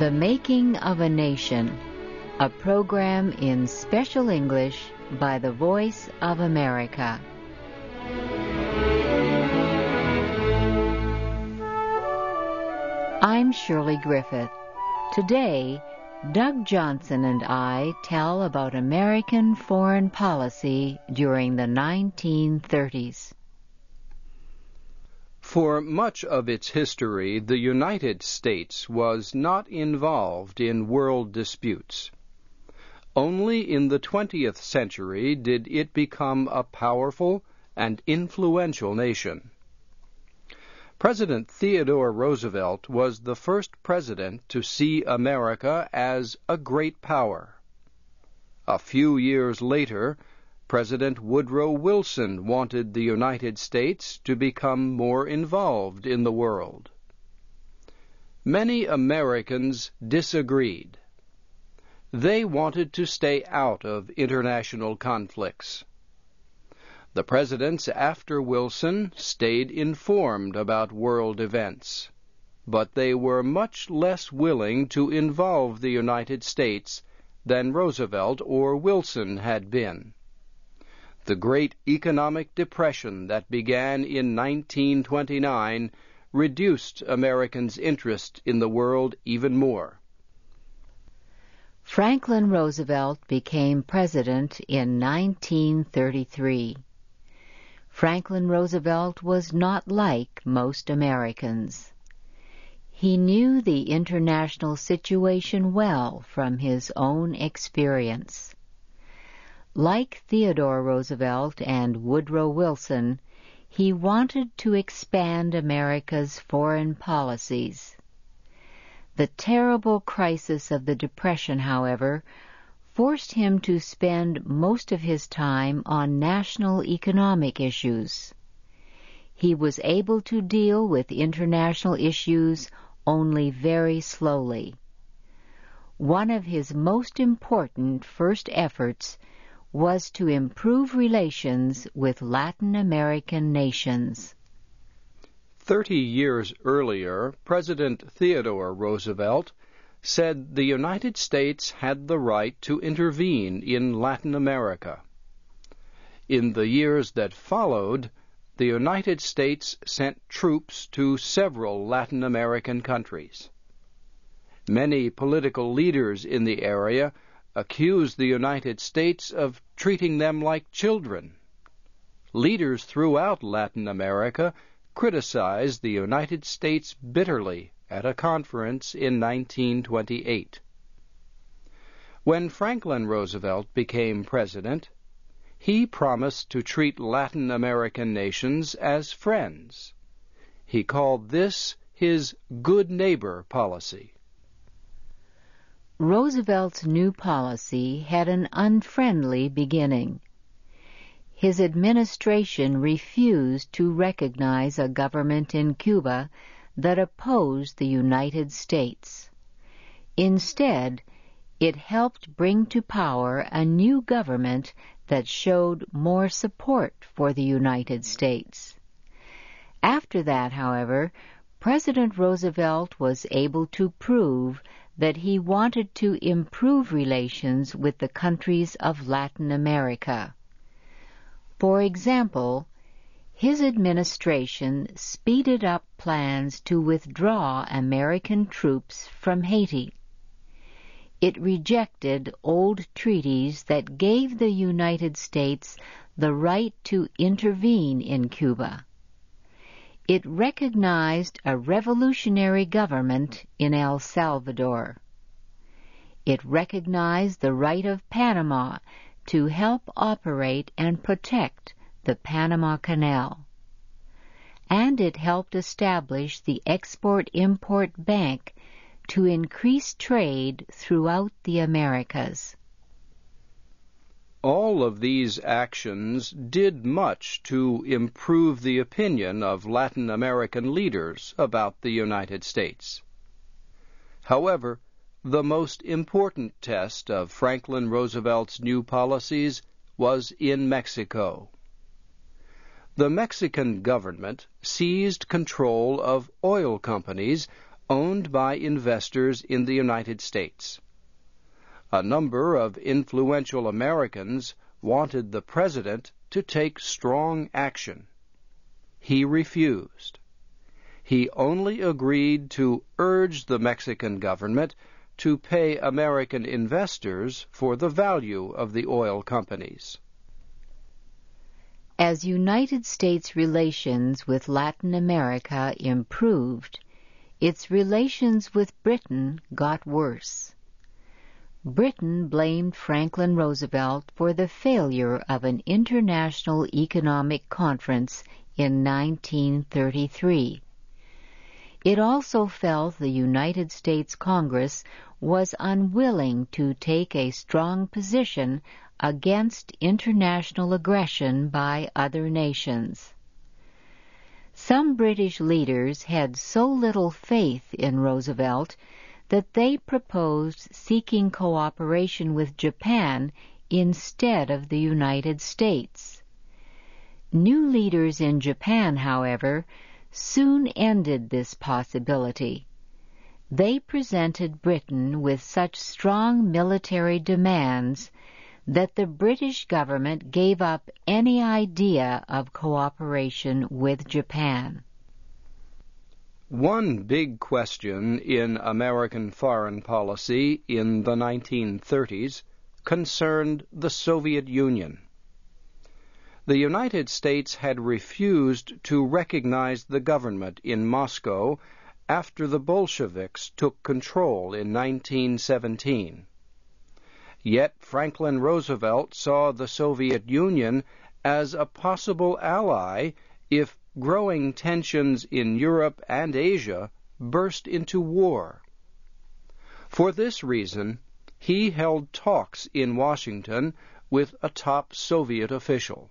The Making of a Nation, a program in special English by the Voice of America. I'm Shirley Griffith. Today, Doug Johnson and I tell about American foreign policy during the 1930s. For much of its history, the United States was not involved in world disputes. Only in the 20th century did it become a powerful and influential nation. President Theodore Roosevelt was the first president to see America as a great power. A few years later, President Woodrow Wilson wanted the United States to become more involved in the world. Many Americans disagreed. They wanted to stay out of international conflicts. The presidents after Wilson stayed informed about world events, but they were much less willing to involve the United States than Roosevelt or Wilson had been. The great economic depression that began in 1929 reduced Americans' interest in the world even more. Franklin Roosevelt became president in 1933. Franklin Roosevelt was not like most Americans. He knew the international situation well from his own experience. Like Theodore Roosevelt and Woodrow Wilson, he wanted to expand America's foreign policies. The terrible crisis of the Depression, however, forced him to spend most of his time on national economic issues. He was able to deal with international issues only very slowly. One of his most important first efforts was to improve relations with Latin American nations. Thirty years earlier, President Theodore Roosevelt said the United States had the right to intervene in Latin America. In the years that followed, the United States sent troops to several Latin American countries. Many political leaders in the area accused the United States of treating them like children. Leaders throughout Latin America criticized the United States bitterly at a conference in 1928. When Franklin Roosevelt became president, he promised to treat Latin American nations as friends. He called this his good neighbor policy. Roosevelt's new policy had an unfriendly beginning. His administration refused to recognize a government in Cuba that opposed the United States. Instead, it helped bring to power a new government that showed more support for the United States. After that, however, President Roosevelt was able to prove that he wanted to improve relations with the countries of Latin America. For example, his administration speeded up plans to withdraw American troops from Haiti. It rejected old treaties that gave the United States the right to intervene in Cuba. It recognized a revolutionary government in El Salvador. It recognized the right of Panama to help operate and protect the Panama Canal. And it helped establish the Export-Import Bank to increase trade throughout the Americas. All of these actions did much to improve the opinion of Latin American leaders about the United States. However, the most important test of Franklin Roosevelt's new policies was in Mexico. The Mexican government seized control of oil companies owned by investors in the United States. A number of influential Americans wanted the president to take strong action. He refused. He only agreed to urge the Mexican government to pay American investors for the value of the oil companies. As United States relations with Latin America improved, its relations with Britain got worse. Britain blamed Franklin Roosevelt for the failure of an international economic conference in 1933. It also felt the United States Congress was unwilling to take a strong position against international aggression by other nations. Some British leaders had so little faith in Roosevelt that they proposed seeking cooperation with Japan instead of the United States. New leaders in Japan, however, soon ended this possibility. They presented Britain with such strong military demands that the British government gave up any idea of cooperation with Japan. One big question in American foreign policy in the 1930s concerned the Soviet Union. The United States had refused to recognize the government in Moscow after the Bolsheviks took control in 1917. Yet Franklin Roosevelt saw the Soviet Union as a possible ally if growing tensions in Europe and Asia burst into war. For this reason, he held talks in Washington with a top Soviet official.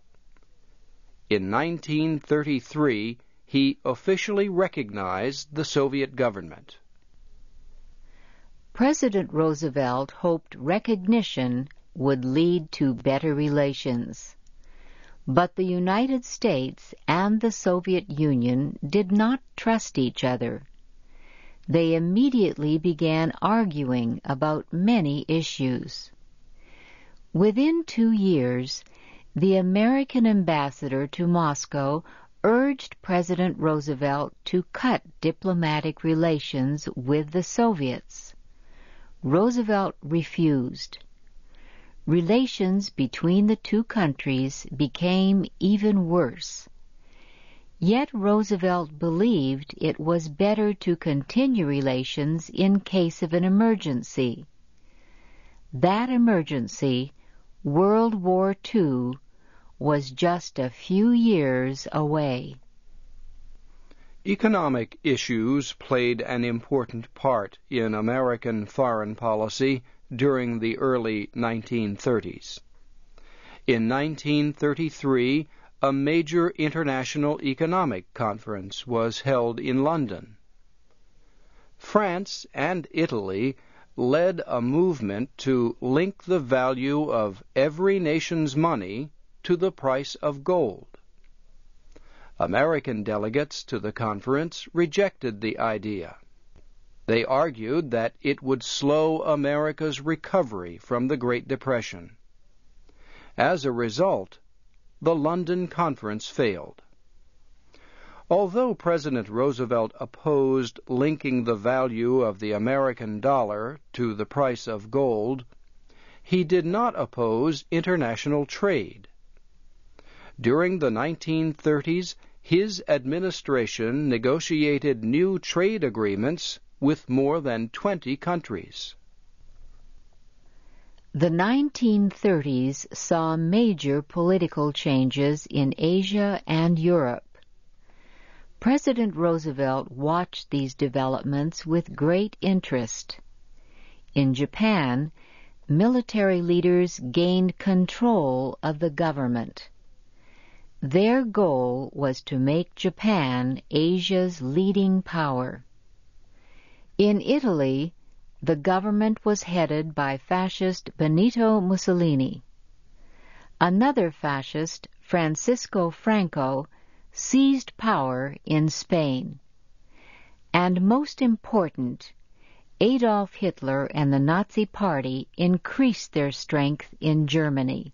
In 1933, he officially recognized the Soviet government. President Roosevelt hoped recognition would lead to better relations. But the United States and the Soviet Union did not trust each other. They immediately began arguing about many issues. Within two years, the American ambassador to Moscow urged President Roosevelt to cut diplomatic relations with the Soviets. Roosevelt refused relations between the two countries became even worse. Yet Roosevelt believed it was better to continue relations in case of an emergency. That emergency, World War II, was just a few years away. Economic issues played an important part in American foreign policy during the early 1930s. In 1933, a major international economic conference was held in London. France and Italy led a movement to link the value of every nation's money to the price of gold. American delegates to the conference rejected the idea. They argued that it would slow America's recovery from the Great Depression. As a result, the London Conference failed. Although President Roosevelt opposed linking the value of the American dollar to the price of gold, he did not oppose international trade. During the 1930s, his administration negotiated new trade agreements with more than 20 countries. The 1930s saw major political changes in Asia and Europe. President Roosevelt watched these developments with great interest. In Japan, military leaders gained control of the government. Their goal was to make Japan Asia's leading power. In Italy, the government was headed by fascist Benito Mussolini. Another fascist, Francisco Franco, seized power in Spain. And most important, Adolf Hitler and the Nazi Party increased their strength in Germany.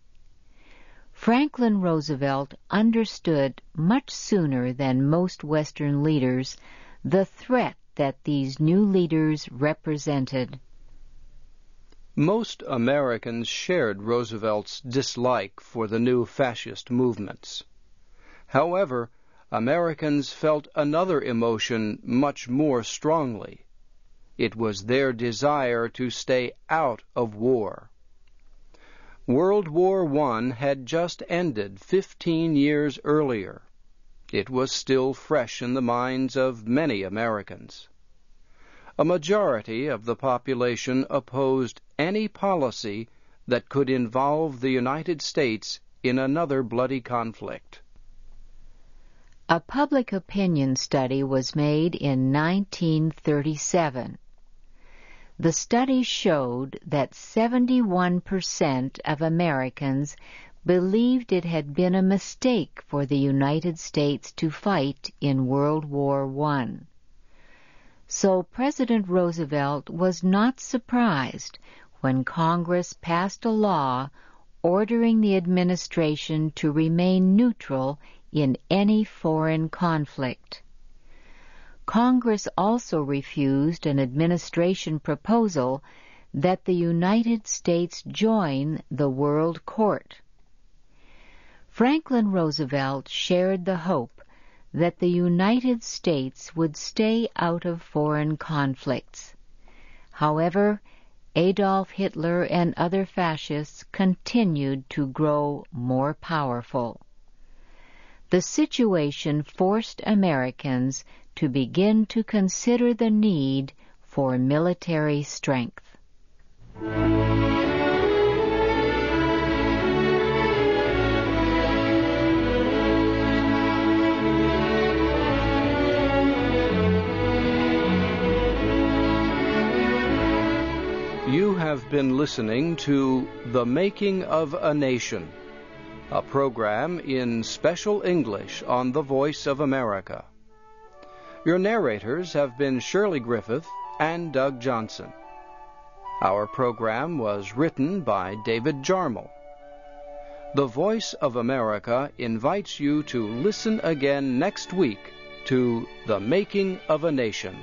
Franklin Roosevelt understood much sooner than most Western leaders the threat that these new leaders represented. Most Americans shared Roosevelt's dislike for the new fascist movements. However, Americans felt another emotion much more strongly. It was their desire to stay out of war. World War I had just ended 15 years earlier. It was still fresh in the minds of many Americans. A majority of the population opposed any policy that could involve the United States in another bloody conflict. A public opinion study was made in 1937. The study showed that 71% of Americans believed it had been a mistake for the United States to fight in World War I. So President Roosevelt was not surprised when Congress passed a law ordering the administration to remain neutral in any foreign conflict. Congress also refused an administration proposal that the United States join the World Court. Franklin Roosevelt shared the hope that the United States would stay out of foreign conflicts. However, Adolf Hitler and other fascists continued to grow more powerful. The situation forced Americans to begin to consider the need for military strength. You have been listening to The Making of a Nation, a program in special English on the Voice of America. Your narrators have been Shirley Griffith and Doug Johnson. Our program was written by David Jarmul. The Voice of America invites you to listen again next week to The Making of a Nation.